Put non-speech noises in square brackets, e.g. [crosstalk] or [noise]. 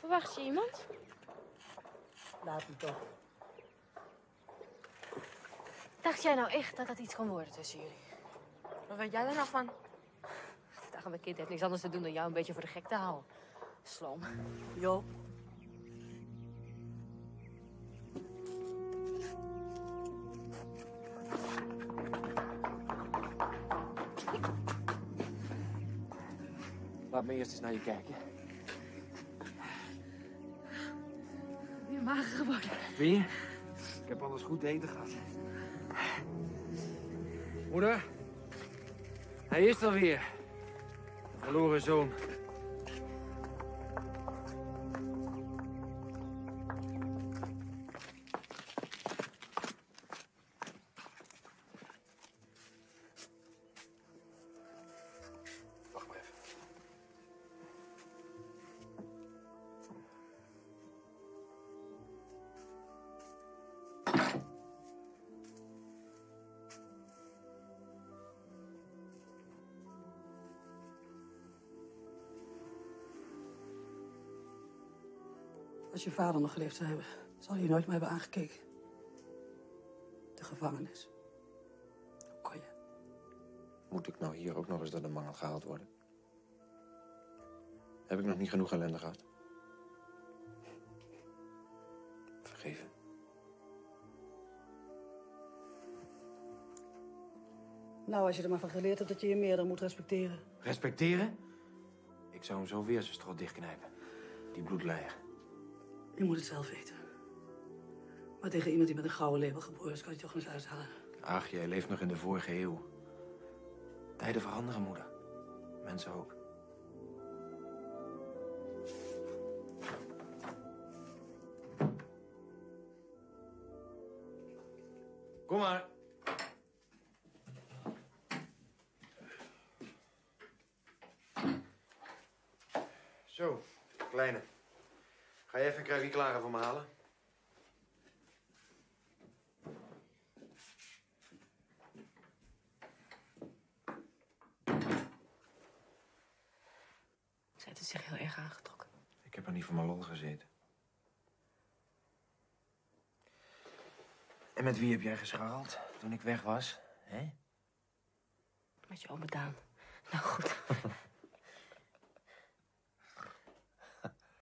Verwacht je iemand? Laat hem toch. Dacht jij nou echt dat dat iets kon worden tussen jullie? Wat weet jij er nou van? Dag, mijn kind heeft niks anders te doen dan jou een beetje voor de gek te houden. Sloom. Jo. Laat me eerst eens naar je kijken. Weer mager geworden. Ik heb alles goed te eten gehad. Moeder? Hij is er weer. De verloren zoon. Als je vader nog geleefd zou hebben, zal hij je nooit meer hebben aangekeken. De gevangenis. Hoe kon je? Moet ik nou hier ook nog eens door de mangel gehaald worden? Heb ik nog niet genoeg ellende gehad? Vergeven. Nou, als je er maar van geleerd hebt dat je je meerdere moet respecteren. Respecteren? Ik zou hem zo weer zijn strot dichtknijpen. Die bloedleier. Je moet het zelf weten. Maar tegen iemand die met een gouden label geboren is, kan je toch eens uithalen. Ach, jij leeft nog in de vorige eeuw. Tijden veranderen, moeder. Mensen ook. Kom maar. Zo, kleine. Ga je even een kruikje klaren voor me halen? Ze heeft het zich heel erg aangetrokken. Ik heb er niet voor mijn lol gezeten. En met wie heb jij gescharreld toen ik weg was? hè? Met je oom Daan. Nou goed. [laughs]